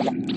Yeah.